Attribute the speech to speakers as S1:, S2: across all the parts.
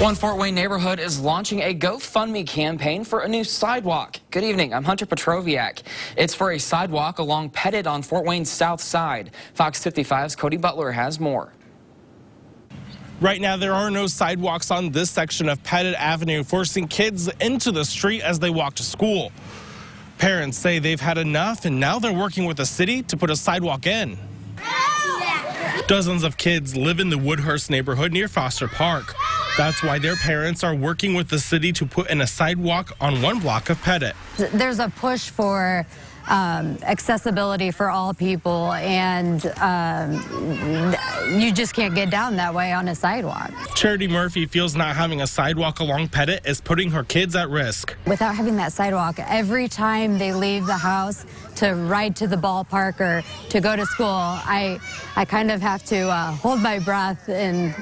S1: One Fort Wayne neighborhood is launching a GoFundMe campaign for a new sidewalk. Good evening, I'm Hunter Petroviak. It's for a sidewalk along Pettit on Fort Wayne's south side. Fox 55's Cody Butler has more.
S2: Right now, there are no sidewalks on this section of Pettit Avenue, forcing kids into the street as they walk to school. Parents say they've had enough, and now they're working with the city to put a sidewalk in. Dozens of kids live in the Woodhurst neighborhood near Foster Park. That's why their parents are working with the city to put in a sidewalk on one block of Pettit.
S3: There's a push for um, accessibility for all people, and um, you just can't get down that way on a sidewalk.
S2: Charity Murphy feels not having a sidewalk along Pettit is putting her kids at risk.
S3: Without having that sidewalk, every time they leave the house to ride to the ballpark or to go to school, I, I kind of have to uh, hold my breath and,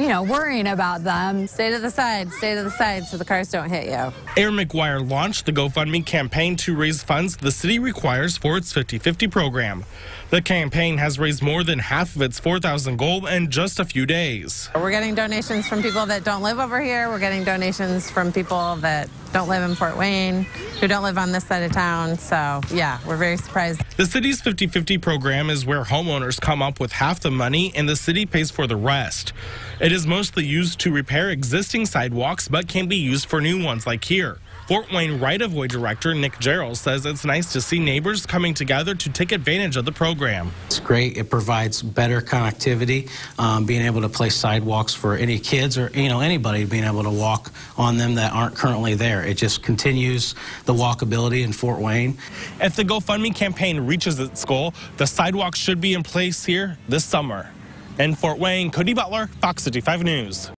S3: you know, worrying about them.
S4: Stay to the side, stay to the side so the cars don't hit you.
S2: Aaron McGuire launched the GoFundMe campaign to raise funds the city requires for its 50-50 program. The campaign has raised more than half of its 4,000 goal in just a few days.
S4: We're getting donations from people that don't live over here. We're getting donations from people that don't live in Fort Wayne, who don't live on this side of town. So, yeah, we're very surprised.
S2: The city's 50 50 program is where homeowners come up with half the money and the city pays for the rest. It is mostly used to repair existing sidewalks, but can be used for new ones like here. Fort Wayne Right of Way Director Nick Gerald says it's nice to see neighbors coming together to take advantage of the program.
S5: It's great. It provides better connectivity, um, being able to place sidewalks for any kids or you know anybody being able to walk on them that aren't currently there. It just continues the walkability in Fort Wayne.
S2: If the GoFundMe campaign reaches its goal, the sidewalks should be in place here this summer. In Fort Wayne, Cody Butler, Fox 55 News.